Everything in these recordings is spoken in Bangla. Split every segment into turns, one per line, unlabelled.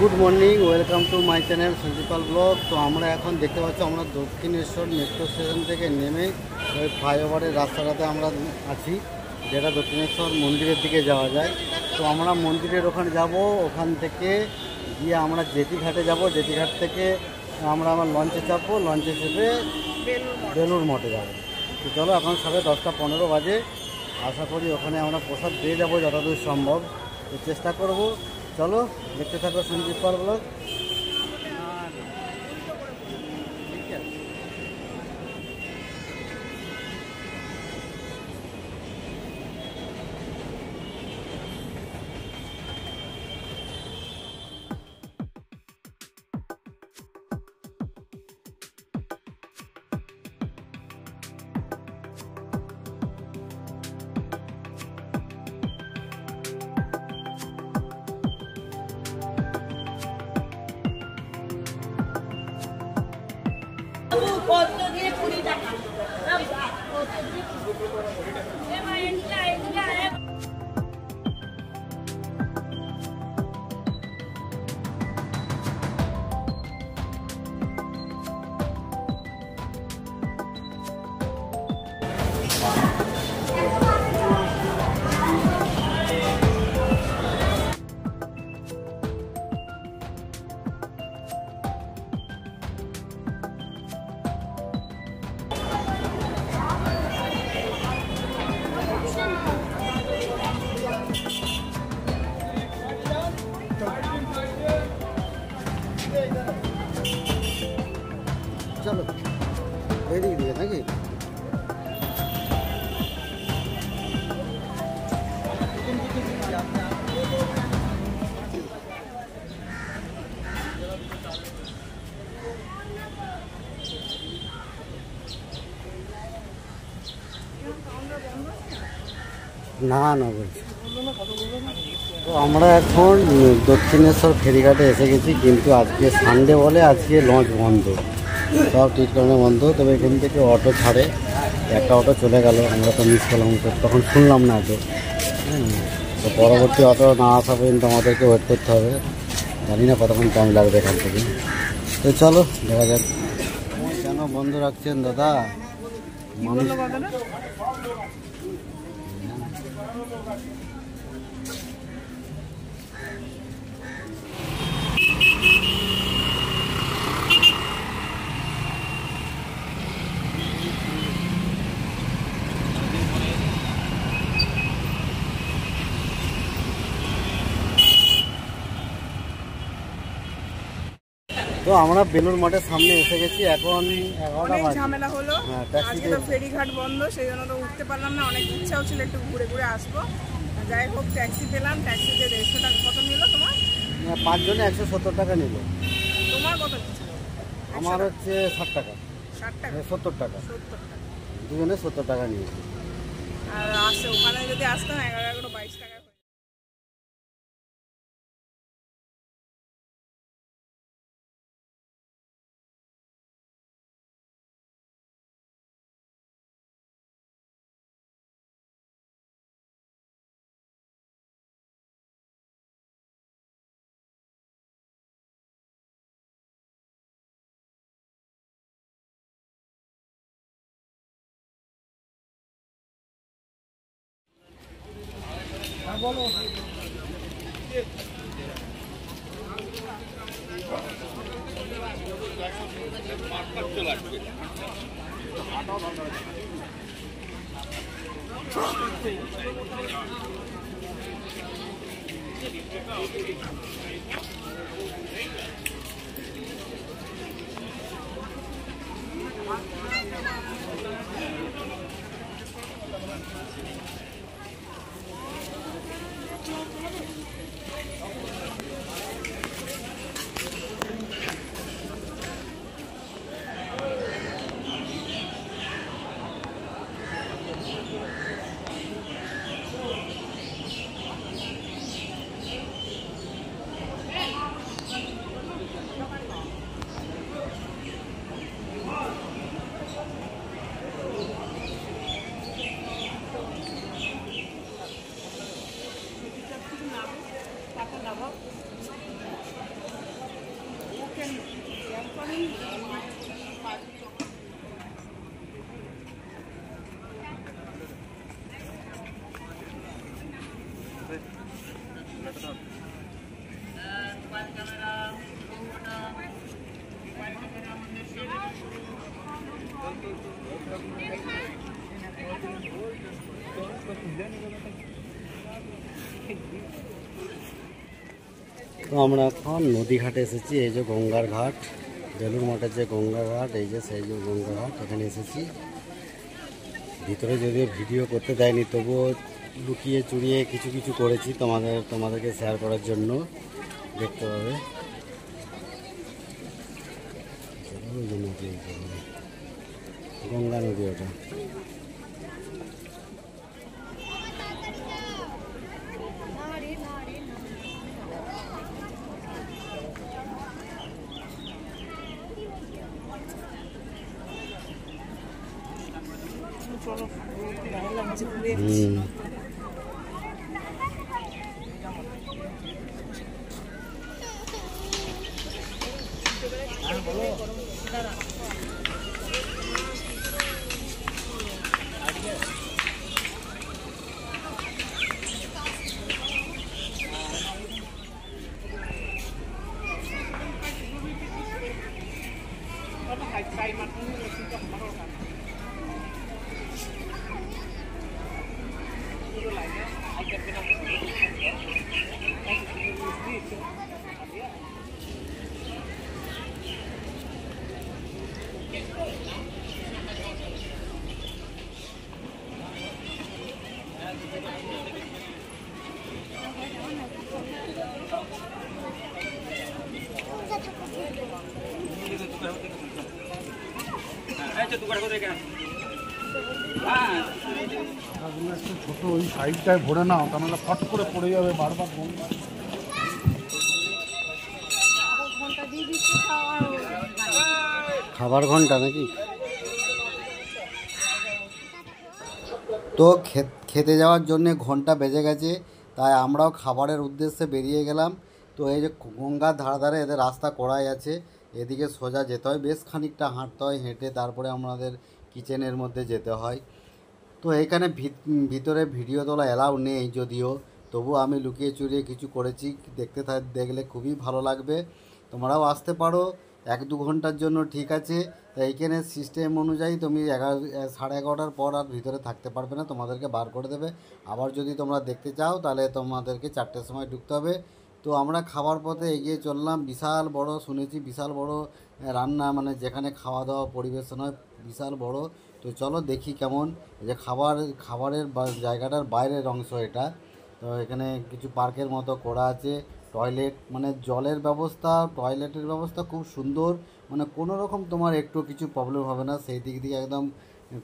Good morning, welcome to my channel Sanjipal blog. তো আমরা এখন দেখতে পাচ্ছি আমরা দক্ষিণেশ্বর মেট্রো স্টেশন থেকে নেমে ওই ফ্লাইওভারের রাস্তাটাতে আমরা আছি, যেটা দক্ষিণেশ্বর মন্দিরের দিকে যাওয়া যায়। তো আমরা মন্দিরের ওখানে যাব, ওখান থেকে গিয়ে আমরা জেটিঘাটে যাব। জেটিঘাট থেকে আমরা আমার লঞ্চে চাপবো, লঞ্চে চেপে বেলুর মঠে যাব। তো চলো, এখন সাড়ে দশটা পনেরো বাজে। আশা করি ওখানে আমরা প্রসাদ পেয়ে যাব যতদূর সম্ভব। চেষ্টা করব চলো দেখতে থাকো সঞ্জীব পাল ব্লগ
দিয়ে কুড়ি টাকা কত দিয়ে এ মা এগুলা এগুলা এ
চলো বেরিয়ে দিয়ে নাকি না না বলছি তো আমরা এখন দক্ষিণেশ্বর ফেরিঘাটে এসে গেছি কিন্তু আজকে সানডে বলে আজকে লঞ্চ বন্ধ। সব টিটকারণে বন্ধ তবে এখান থেকে অটো ছাড়ে। একটা অটো চলে গেল আমরা তো মিস করলাম তখন শুনলাম না তো হ্যাঁ, তো পরবর্তী অটো না আসা পর্যন্ত আমাদেরকে ওয়েট করতে হবে। জানি না কতক্ষণ টাইম লাগবে এখান থেকে। তো চলো দেখা যাক। কেন বন্ধ রাখছেন দাদা? মানুষ তো আমরা বেলুর মঠের সামনে এসে গেছি এখন
অনেক ঝামেলা হলো।
হ্যাঁ,
আজকে তো ফেরিঘাট বন্ধ সেই জন্য তো উঠতে পারলাম না। অনেক ইচ্ছাও ছিল একটু ঘুরে ঘুরে আসব। যাই হোক ট্যাক্সি পেলাম ট্যাক্সিতে দেড়শো টাকা কত নিল তোমার?
হ্যাঁ, পাঁচজনে একশো সত্তর টাকা নিল।
তোমার কত
আমার হচ্ছে ষাট টাকা।
ষাট টাকা?
সত্তর টাকা।
সত্তর টাকা।
দুজনে সত্তর টাকা নিয়েছি।
আর আসে ওখানে যদি আসতাম এগারো এগারো বাইশ টাকা। বলো রাখা লাভা Thank you.
তো আমরা এখন নদীঘাটে এসেছি, এই যে গঙ্গার ঘাট বেলুর মাঠের যে গঙ্গা ঘাট, এই যে সেই যে গঙ্গা ঘাট, এখানে এসেছি। ভিতরে যদিও ভিডিও করতে দেয়নি, তবুও লুকিয়ে চুরিয়ে কিছু কিছু করেছি তোমাদের, তোমাদেরকে শেয়ার করার জন্য। দেখতে পাবে। গঙ্গা নদী ওটা।
চলো
ছোট ওই সাইডটায় ভরে নাও তা নাহলে ফট করে পড়ে যাবে বারবার
খাবার ঘণ্টা নাকি? তো খেতে যাওয়ার জন্য ঘণ্টা বেজে গেছে, তাই আমরাও খাবারের উদ্দেশ্যে বেরিয়ে গেলাম। তো এই যে গঙ্গার ধারে ধারে এদের রাস্তা করাই আছে। এদিকে সোজা যেতে হয়, বেশ খানিকটা হাঁটতে হয়, হেঁটে তারপরে আমাদের কিচেনের মধ্যে যেতে হয়। তো এখানে ভিত- ভিতরে ভিডিও তোলা এলাও নেই যদিও, তবু আমি লুকিয়ে চুরিয়ে কিছু করেছি, দেখতে দেখলে খুবই ভালো লাগবে। তোমরাও আসতে পারো, এক দু ঘণ্টার জন্য ঠিক আছে। তো এইখানে সিস্টেম অনুযায়ী তুমি এগারো, সাড়ে এগারোটার পর আর ভিতরে থাকতে পারবে না, তোমাদেরকে বার করে দেবে। আবার যদি তোমরা দেখতে চাও, তাহলে তোমাদেরকে চারটের সময় ঢুকতে হবে। তো আমরা খাবার পথে এগিয়ে চললাম। বিশাল বড় শুনেছি, বিশাল বড় রান্না মানে যেখানে খাওয়া দাওয়া পরিবেশন হয়, বিশাল বড়। তো চলো দেখি কেমন যে খাবার, খাবারের জায়গাটার বাইরের অংশ এটা। তো এখানে কিছু পার্কের মতো করা আছে, টয়লেট মানে জলের ব্যবস্থা, টয়লেটের ব্যবস্থা খুব সুন্দর। মানে কোনো রকম তোমার একটু কিছু প্রবলেম হবে না, সেই দিক দিয়ে একদম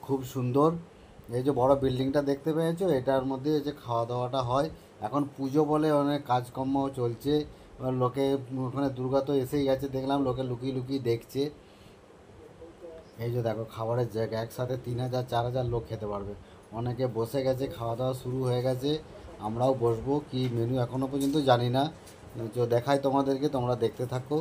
খুব সুন্দর। এই যে বড় বিল্ডিংটা দেখতে পেয়েছ, এটার মধ্যে যে খাওয়া দাওয়াটা হয়। এখন পুজো বলে অনেক কাজকর্ম চলছে লোকে ওখানে দুর্গা তো এসেই গেছে, দেখলাম লোকে লুকিয়ে লুকিয়ে দেখছে। এই যে দেখো, খাবারের জায়গা, একসাথে তিন হাজার, চার হাজার লোক খেতে পারবে। অনেকে বসে গেছে, খাওয়া দাওয়া শুরু হয়ে গেছে, আমরাও বসবো, কি মেনু এখনও পর্যন্ত জানি না। দেখাই তোমাদেরকে, তোমরা দেখতে থাকো।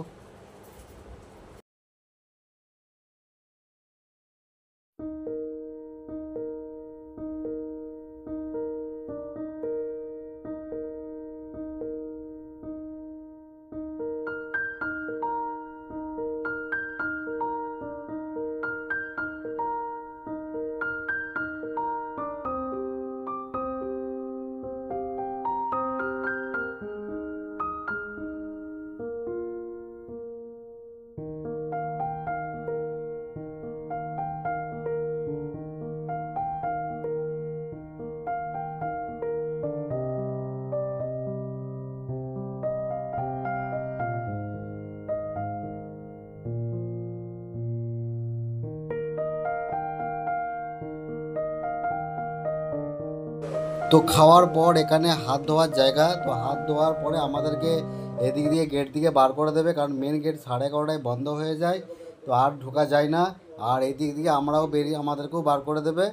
তো খাওয়ার পর এখানে হাত ধোয়ার জায়গা, তো হাত ধোয়ার পরে আমাদেরকে এদিক দিয়ে গেট দিকে বার করে দেবে, কারণ মেন গেট সাড়ে এগারোটায় বন্ধ হয়ে যায়, তো আর ঢোকা যায় না। আর এদিক দিয়ে আমরাও বেরিয়ে আমাদেরকেও বার করে দেবে,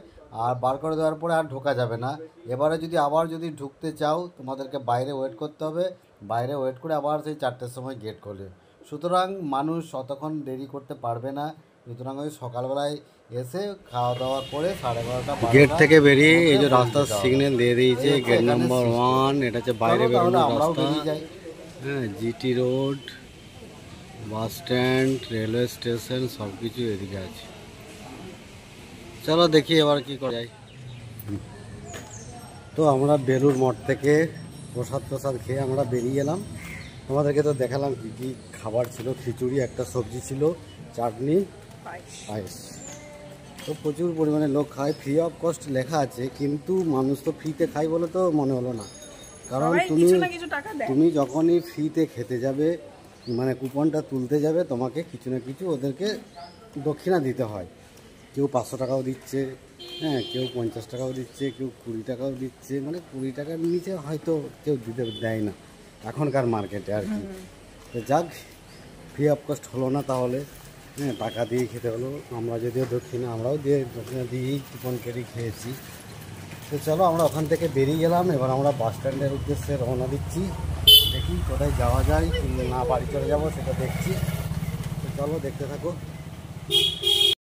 আর বার করে দেওয়ার পরে আর ঢোকা যাবে না। এবারে যদি আবার যদি ঢুকতে চাও, তোমাদেরকে বাইরে ওয়েট করতে হবে। বাইরে ওয়েট করে আবার সেই চারটের সময় গেট খোলে। সুতরাং মানুষ অতক্ষণ দেরি করতে পারবে না। সুতরাং ওই সকালবেলায় এসে খাওয়া দাওয়া করে সাড়ে বারোটা গেট থেকে বেরিয়ে এই যে রাস্তার সিগন্যাল দিয়ে দিয়েছে গেট নাম্বার ওয়ান এটা হচ্ছে বাইরে বেরোনোর রাস্তা। হ্যাঁ GT road bus stand railway station সব কিছু এদিকে আছে। চলো দেখি এবার কি করা যায়। তো আমরা বেলুর মঠ থেকে প্রসাদ প্রসাদ খেয়ে আমরা বেরিয়ে এলাম। তোমাদেরকে তো দেখালাম কি কি খাবার ছিল। খিচুড়ি একটা সবজি ছিল চাটনি
পায়েস।
তো প্রচুর পরিমাণে লোক খায়। ফ্রি অফ কস্ট লেখা আছে কিন্তু মানুষ তো ফ্রিতে খায় বলে তো মনে হলো না। কারণ তুমি তুমি যখনই ফ্রিতে খেতে যাবে মানে কুপনটা তুলতে যাবে তোমাকে কিছু না কিছু ওদেরকে দক্ষিণা দিতে হয়। কেউ পাঁচশো টাকাও দিচ্ছে হ্যাঁ কেউ পঞ্চাশ টাকাও দিচ্ছে কেউ কুড়ি টাকাও দিচ্ছে মানে কুড়ি টাকার নিচে হয়তো কেউ দিতে দেয় না। এখনকার মার্কেটে আর কি। তো যাক ফ্রি অফ কস্ট হলো না তাহলে। হ্যাঁ টাকা দিয়ে খেতে হলো। আমরা যদিও দক্ষিণে, আমরাও দিয়ে দক্ষিণে দিয়েই চিকন কেরি খেয়েছি। তো চলো, আমরা ওখান থেকে বেরিয়ে গেলাম। এবার আমরা বাস স্ট্যান্ডের উদ্দেশ্যে রওনা দিচ্ছি। দেখি কোথায় যাওয়া যায়, না বাড়ি চলে যাব, সেটা দেখছি। তো চলো, দেখতে থাকো।